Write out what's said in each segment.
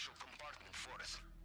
special compartment for us.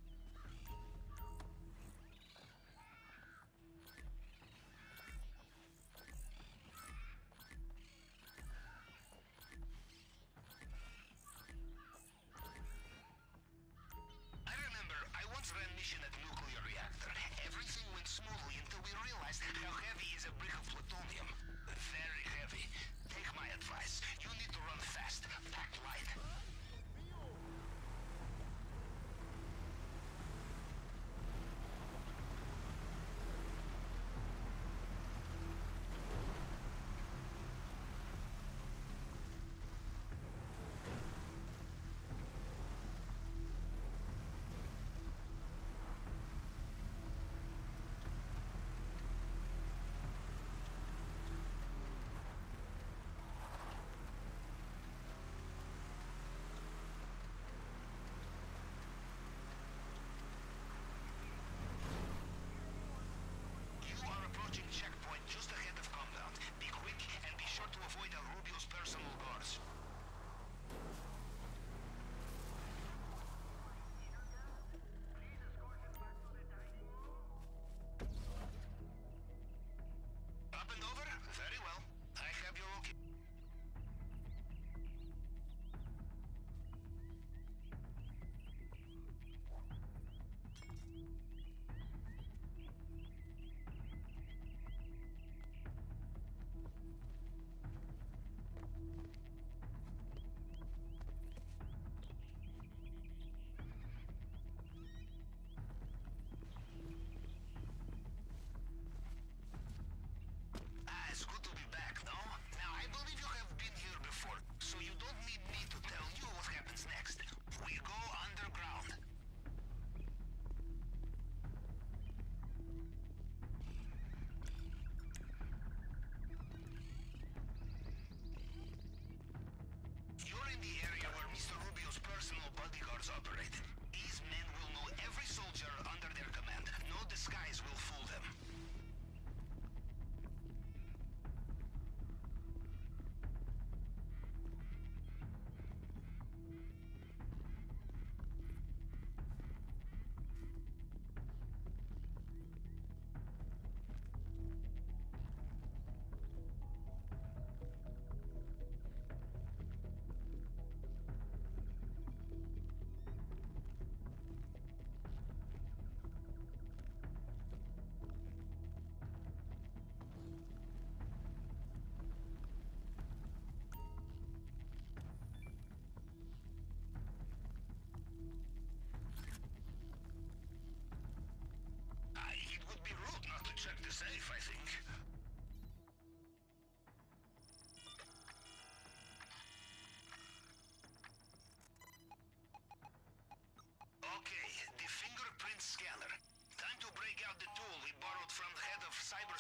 In the area where Mr. Rubio's personal bodyguards operate. These men will know every soldier under their command. No disguise will fool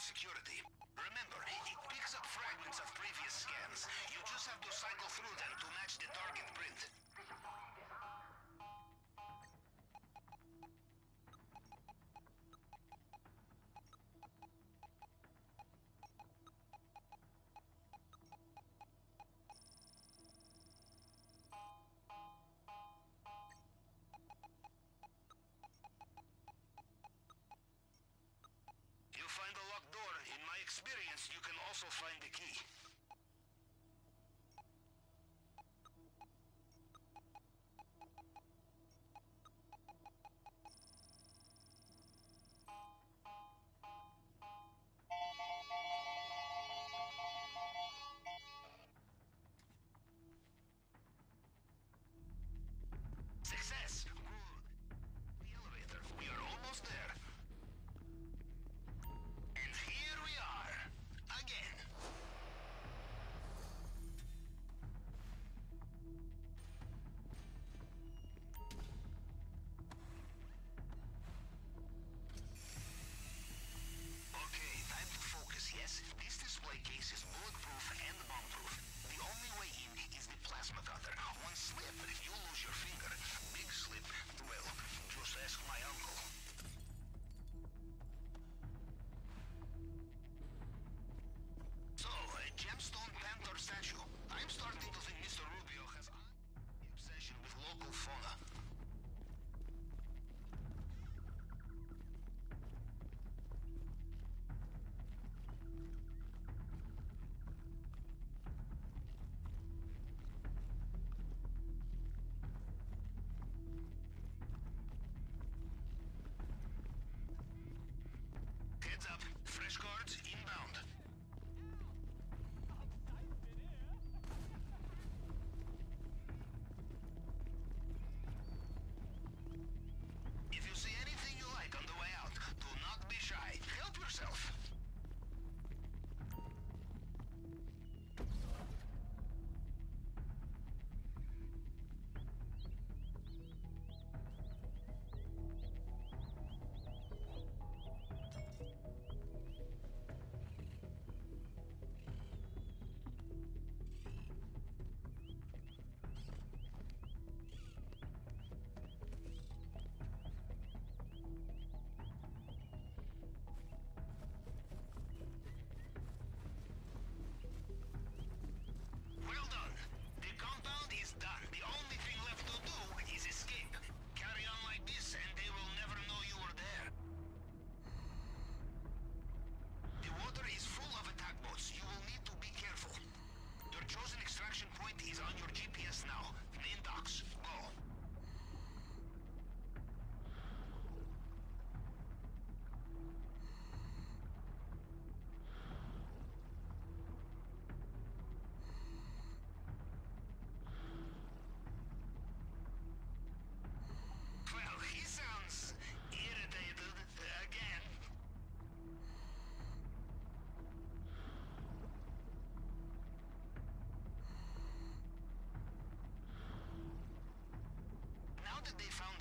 security. experience, you can also find the key. Heads up, fresh cards inbound. that they found